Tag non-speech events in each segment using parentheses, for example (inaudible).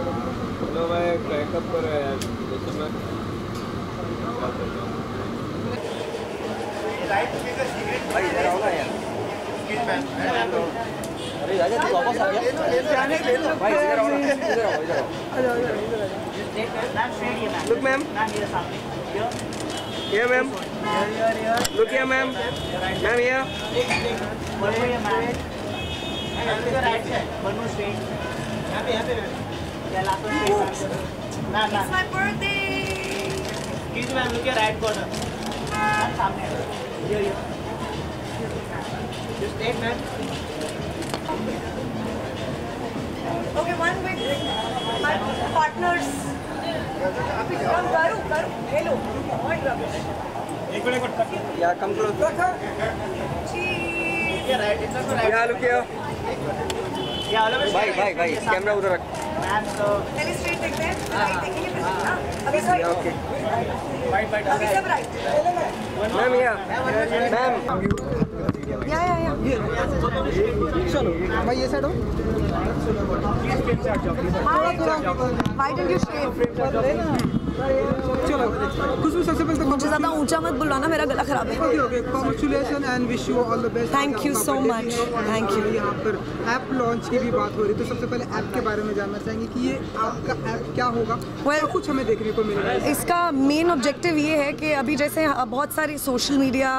Hello भाई backup करो यार जैसे मैं अरे राजा तू वापस आ गया भाई इधर आओ इधर आओ इधर आओ look ma'am Look, ma'am. Here, ma'am. Look here, ma'am. Ma'am, here. It's my birthday. Me, ma'am, look at right corner. सामने Here, here. Just take, ma'am. Okay, one with my partners. Come close. Cheese. Yeah, right. It's also right. Yeah, look here. Yeah, all of us. भाई भाई भाई camera उधर रख पहले देखते हैं, देखेंगे फिर हाँ, अभी. ओके. अभी सब. मैम मैम या या या चलो भाई ये साइड हो Why didn't you shave? चलो खुशबू सबसे पहले तो मुझे ज़्यादा ऊँचा मत बुलाना मेरा गला खराब है okay okay congratulation and wish you all the best Thank you so much. Thank you. यहाँ पर ऐप लॉन्च की भी बात हो रही है तो सबसे पहले ऐप के बारे में जानना चाहेंगे कि ये आपका ऐप क्या होगा Well- कुछ हमें देखने को मिलेगा इसका मेन ऑब्जेक्टिव ये है कि अभी जैसे बहुत सारी सोशल मीडिया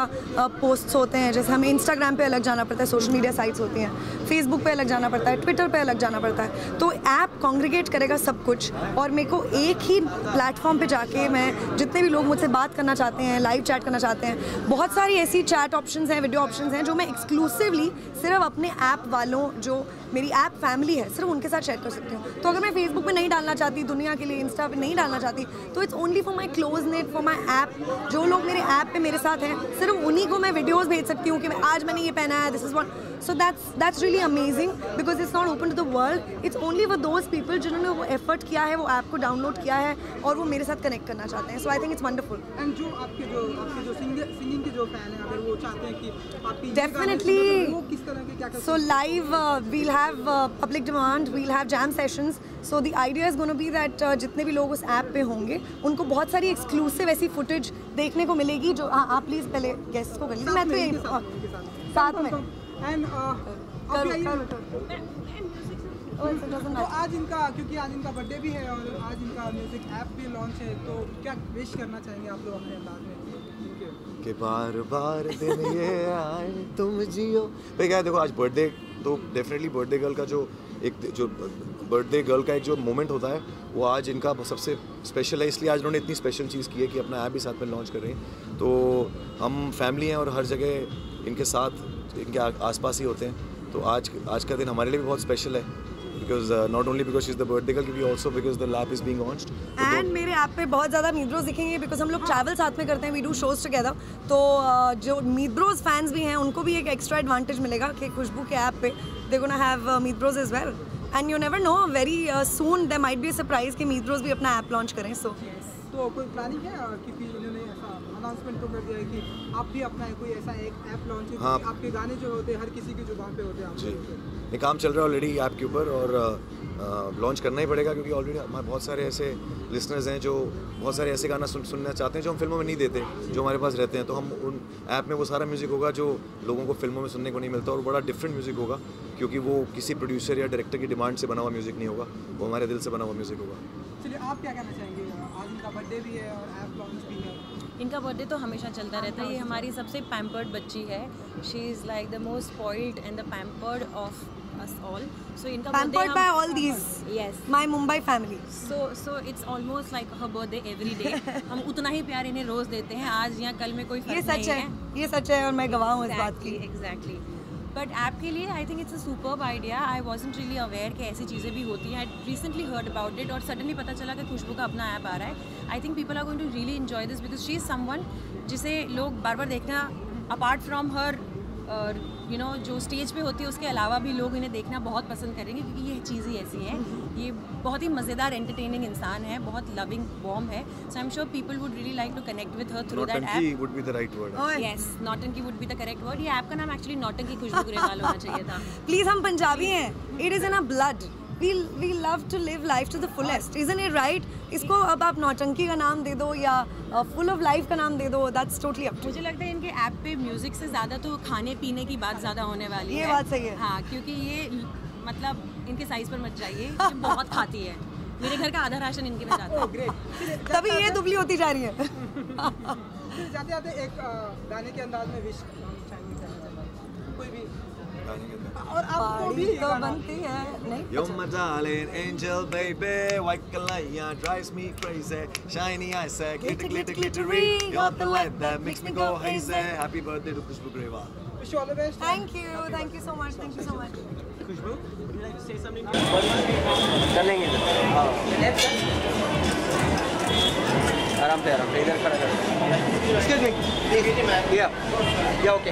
पोस्ट्स होते हैं जैसे हमें इंस्टाग्राम पे अलग जाना पड़ता है सोशल मीडिया साइट्स होती हैं फेसबुक पे अलग जाना पड़ता है ट्विटर पे अलग जाना पड़ता है तो ऐप कॉन्ग्रीगेट करेगा सब कुछ और मेरे को एक ही प्लेटफॉर्म पे जाके मैं जितने भी लोग मुझसे बात करना चाहते हैं लाइव चैट करना चाहते हैं, बहुत सारी ऐसी चैट ऑप्शंस हैं वीडियो ऑप्शंस हैं, जो मैं एक्सक्लूसिवली सिर्फ़ अपने ऐप वालों, जो मेरी ऐप फैमिली है, सिर्फ़ उनके साथ शेयर कर सकती हूँ। तो अगर मैं फेसबुक पे नहीं डालना चाहती, दुनिया के लिए इंस्टा पे नहीं डालना चाहती तो it's only for my close net for my app जो लोग मेरे ऐप पे मेरे साथ हैं, सिर्फ़ उन्हीं को मैं वीडियोज़ भेज सकती हूँ कि आज मैंने ये पहना है this is one so that's that's really amazing because it's not open to the world it's only for those people जिन्होंने वो एफर्ट किया है, वो ऐप को डाउनलोड किया है, और वो मेरे साथ कनेक्ट करना चाहते हैं so I think it's wonderful and जो आपके जो आपके जो सिंगिंग सिंगिंग के जो फ़ैन हैं अगर वो चाहते हैं कि आपकी गाने तो वो किस तरह के क्या कर So live, uh, we'll have uh, public demand, we'll have jam sessions. So the idea is going to be that uh, जितने भी लोग उस ऐप पे होंगे उनको बहुत सारी एक्सक्लूसिव ऐसी फुटेज देखने को मिलेगी जो हाँ आप प्लीज़ पहले गेस्ट को कर लीजिए मैं तो साथ में एंड Oh, तो आज इनका क्योंकि आज इनका बर्थडे भी है और आज इनका म्यूज़िक ऐप भी लॉन्च है तो क्या विश करना चाहेंगे आप लोग अपने अंदाज में. कि बार बार दिन ये आए तुम जियो। भाई क्या देखो आज बर्थडे तो डेफिनेटली बर्थडे गर्ल का जो एक जो बर्थडे गर्ल का एक जो मोमेंट होता है वो आज इनका सबसे स्पेशल है इसलिए आज उन्होंने इतनी स्पेशल चीज़ की है कि अपना ऐप भी साथ में लॉन्च कर रहे हैं। तो हम फैमिली हैं और हर जगह इनके साथ इनके आसपास ही होते हैं। तो आज आज का दिन हमारे लिए भी बहुत स्पेशल है। Because not only because is the birthday girl क्योंकि also because the app is being launched and मेरे ऐप पे बहुत ज़्यादा मीद्रोज दिखेंगे बिकॉज़ हम लोग ट्रैवल साथ में करते हैं वी डू शोज़ टुगेदर तो uh, जो मीद्रोज फैंस भी हैं उनको भी एक एक्स्ट्रा एडवांटेज मिलेगा कि खुशबू के ऐप पे they gonna have मीद्रोज is well and you never know very soon they might be surprise कि मीद्रोज भी अपना ऐप लॉन्च करें सो तो कोई प्लानिंग है इन्होंने ऐसा अनाउंसमेंट तो कर दिया है कि आप भी अपना कोई ऐसा एक ऐप लॉन्च हाँ। आपके गाने जो होते हैं हर किसी की ज़ुबान पे होते हैं जी। ये काम चल रहा है ऑलरेडी ऐप के ऊपर और लॉन्च करना ही पड़ेगा क्योंकि ऑलरेडी हमारे बहुत सारे ऐसे लिसनर्स हैं जो बहुत सारे ऐसे गाना सुन सुनना चाहते हैं जो हम फ़िल्मों में नहीं देते जो हमारे पास रहते हैं। तो हम उन ऐप में वो सारा म्यूज़िक होगा जो लोगों को फ़िल्मों में सुनने को नहीं मिलता और बड़ा डिफरेंट म्यूज़िक होगा क्योंकि वो किसी प्रोड्यूसर या डायरेक्टर की डिमांड से बना हुआ म्यूज़िक नहीं होगा वो हमारे दिल से बना हुआ म्यूज़िक होगा। चलिए आप क्या कहना चाहेंगे? आज इनका बर्थडे भी है और ऐप लॉन्च भी है। इनका बर्थडे तो हमेशा चलता रहता है। ये हमारी सबसे पैम्पर्ड बच्ची है। She is like the most spoiled and the pampered of us all so इनका pampered by all these yes my Mumbai family so so it's almost like her birthday every day हम उतना ही प्यार इन्हें रोज़ देते हैं। आज या कल में कोई ये फ़र्क सच नहीं है। ये सच है और मैं गवाह हूँ इस बात की। एग्जैक्टली बट ऐप के लिए I think it's a superb idea I wasn't really aware कि ऐसी चीज़ें भी होती हैं. I recently heard about it और सडनली पता चला कि खुशबू का अपना ऐप आ रहा है. I think people are going to really enjoy this because she is someone जिसे लोग बार बार देखना apart from her you know जो स्टेज पे होती है उसके अलावा भी लोग इन्हें देखना बहुत पसंद करेंगे क्योंकि ये चीज़ ही ऐसी है। ये बहुत ही मज़ेदार एंटरटेनिंग इंसान है बहुत लविंग बॉम है। So I am sure people would really like to connect with her through that app would be the right word yes Nautanki would be the correct word ये ऐप का नाम actually नॉटंकी खुशबू (laughs) ग्रेवाल होना चाहिए था। Please हम पंजाबी हैं। It is in a blood we we love to live life to the fullest isn't it right इसको अब आप नौटंकी का नाम दे दो या फुल ऑफ़ लाइफ का नाम दे दो दैट्स टोटली अप मुझे लगता है इनके ऐप पे म्यूज़िक से ज़्यादा तो खाने पीने की बात ज़्यादा होने वाली ये है। ये बात सही है। हाँ क्योंकि ये मतलब इनके साइज़ पर मत जाइए ये बहुत खाती है। मेरे घर का आधा राशन इनके में जाता है। (laughs) तभी ये दुबली होती जा रही है। (laughs) जाते जाते एक अ, गाने के अंदाज में विश कोई भी और आपको भी तो बनती है नहीं You're my darling angel, baby. White Kalaya drives me crazy. Shiny eyes, say, glitter, glitter, glittery. You're the light that makes me go hazy. Happy birthday to Khushbu Grewal. Wish you all the best thank you thank you so much thank you so much Khushbu would you like to say something चलेंगे हाँ आराम से आराम से इधर खड़ा कर excuse me या या ओके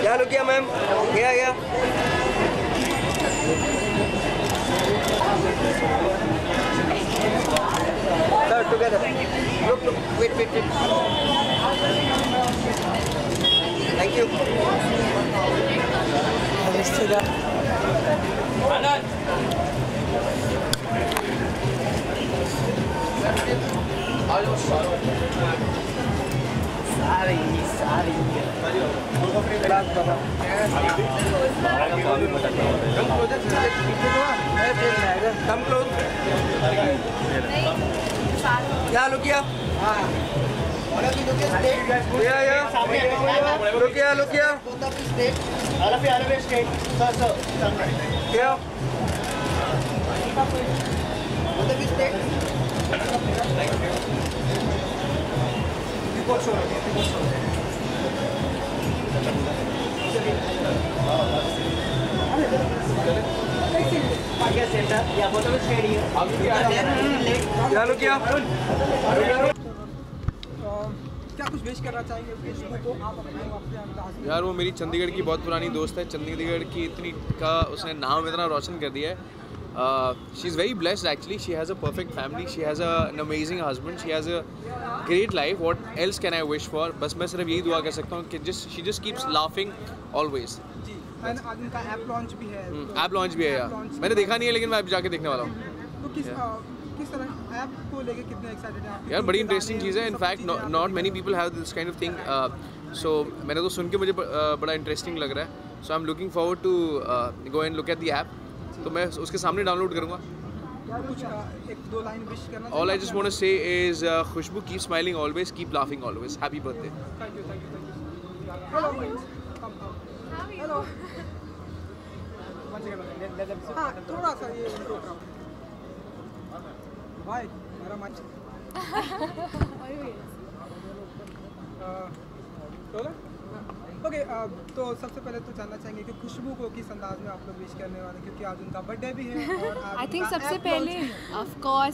क्या लुक किया मैम गया गया Sir, together. Look, look. Wait, wait, wait. You. Come close. या या लुक किया लुक किया क्या Yeah, both of us straight here. क्या लुक किया क्या कुछ विश करना चाहेंगे खुशबू को? आप अपने अपने अंदाज में यार वो मेरी चंडीगढ़ की बहुत पुरानी दोस्त है। चंडीगढ़ की इतनी का उसने नाम इतना रोशन कर दिया है। She is very blessed actually she has a perfect family she has an amazing husband she has a great life what else can I wish for बस मैं सिर्फ़ यही दुआ कर सकता हूँ कि just she just keeps laughing always app launch भी है। तो ऐप लॉन्च भी है यार। मैंने देखा नहीं है लेकिन मैं अभी जाके देखने वाला हूँ। तो किस तरह हैं यार बड़ी इंटरेस्टिंग चीज़ है। In fact not many people have this kind of thing so मैंने तो सुन के मुझे uh, बड़ा इंटरेस्टिंग लग रहा है। So I am looking forward to go and look at the app तो मैं उसके सामने डाउनलोड करूँगा। कुछ अ, एक दो लाइन विश करना All I just want to say is uh, Khushbu, keep smiling always, keep laughing always. Happy birthday. Thank you thank you thank you hello come hello हाँ थोड़ा सा ये भाई मेरा माइक (laughs) ओके तो सबसे पहले तो जानना चाहेंगे कि खुशबू को किस अंदाज में आप लोग विश करने वाले हैं क्योंकि आज उनका बर्थडे भी है और आज I think उनका सबसे पहले है।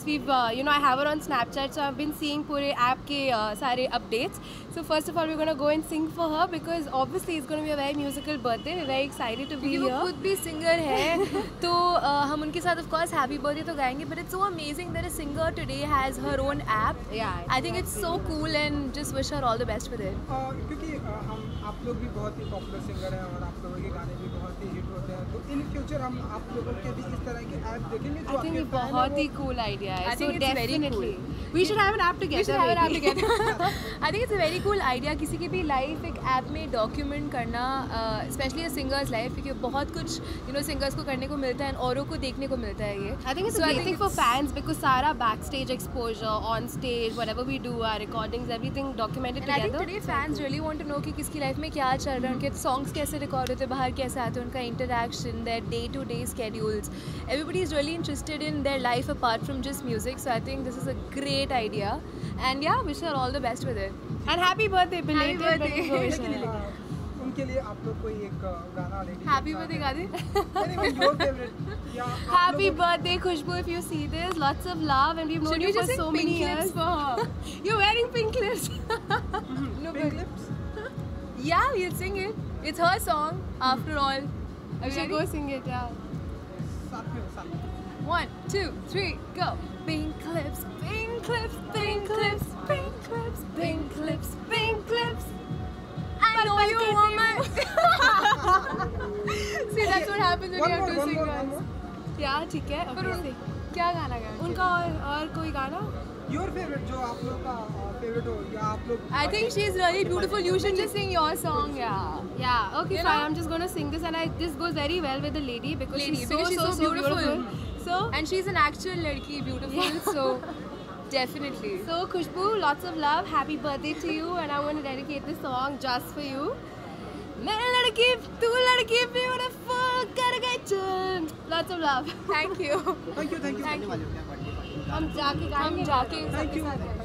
we've uh, you know I have her on Snapchat so I've been seeing पूरे app के uh, सारे updates so first of all we're gonna go and sing for her because obviously it's gonna be a very musical birthday we're very excited to be क्योंकि वो here खुद भी singer है तो uh, हम उनके साथ ऑफ़ कोर्स हैप्पी बर्थडे तो गाएँगे but it's so amazing that a singer today has her own app I think it's so cool and just wish her all the best with it क्योंकि अ, हम आप लोग लोग भी बहुत ही पॉपुलर सिंगर हैं और आप लोगों के गाने भी बहुत ही हिट होते हैं। तो इन फ्यूचर हम आप लोगों के भी इस तरह के ऐप देखेंगे जो आपके बहुत ही कूल आइडिया है so definitely We should have an app together. We have an app (laughs) I think it's a very cool idea. किसी की भी लाइफ एक ऐप में डॉक्यूमेंट करना स्पेशली सिंगर्स लाइफ क्योंकि बहुत कुछ यू नो सिंगर्स को करने को मिलता है औरों को देखने को मिलता है ये। I think I think for fans because सारा back stage exposure on stage whatever we do are recordings everything documented fans really want to know कि किसकी लाइफ में क्या चल रहा है? उनके सॉन्ग्स कैसे रिकॉर्ड होते हैं? बाहर कैसे आते हैं? उनका interaction their day to day schedules everybody is really interested in their life apart from just music so I think this is a great idea and yeah wish her all the best with it and happy birthday belated birthday. birthday. (laughs) लेकिन अ, उनके लिए आप लोग कोई एक गाना happy birthday गा दे your favourite या आप Happy लोगों- birthday, Khushbu, if you see this. Lots of love, and we've known Should you we for just so sing many pink (laughs) (laughs) yeah we'll sing it it's her song after all We Are you should ready? go sing it, yeah. साथ में हो, साथ में One, two, three, go. Pink lips, pink clips, pink clips, pink clips, pink clips, pink clips. I know you want my. (laughs) See, that's what happens when One you have more, to one sing more, one once. Yeah, ठीक है. पर Okay, उन, क्या गाना गाया उनका और और कोई गाना? योर फेवरेट जो आप लोग का फेवरेट हो या आप लोग I think she's really beautiful. You should just sing your song yeah Yeah, okay, You fine. know? I'm just gonna sing this, and I this goes very well with the lady because Lady, she's so because she's so, so beautiful. So and she's an actual ladki beautiful so (laughs) definitely so Khushbu, lots of love. Happy birthday to you, and I want to dedicate this song just for you. मैं लड़की तू लड़की beautiful कर गई चल lots of love (laughs) thank you thank you thank you हम जाके गाएंगे हम जाके Thank you. सबके साथ